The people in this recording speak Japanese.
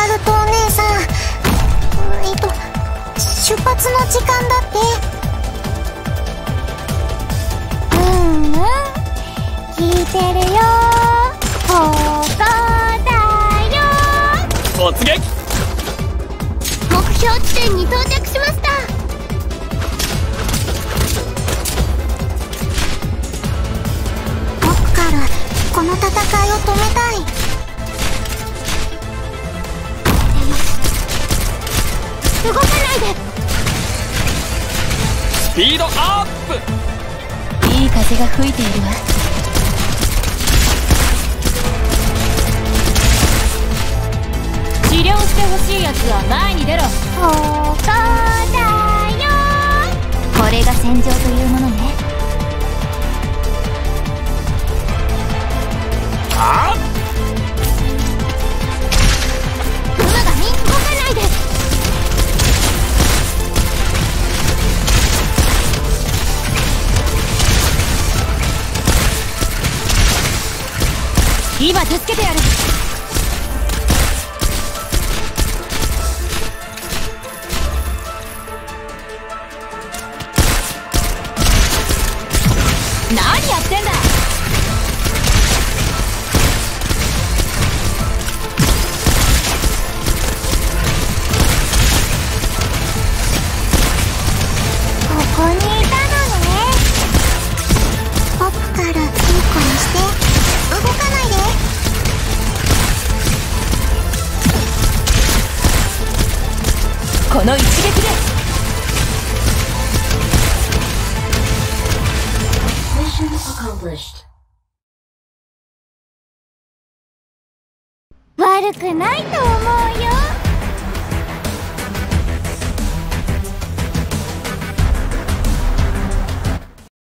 パルトお姉さん。えっと出発の時間だってうんうん。聞いてるよ。ここだよ。突撃目標地点に到着しました。僕からこの戦いを止めた動かないで。スピードアップ。いい風が吹いているわ。治療してほしいやつは前に出ろ。ここだよ。これが戦場というものね今助けてやる。何やってんだ。悪くないと思うよ。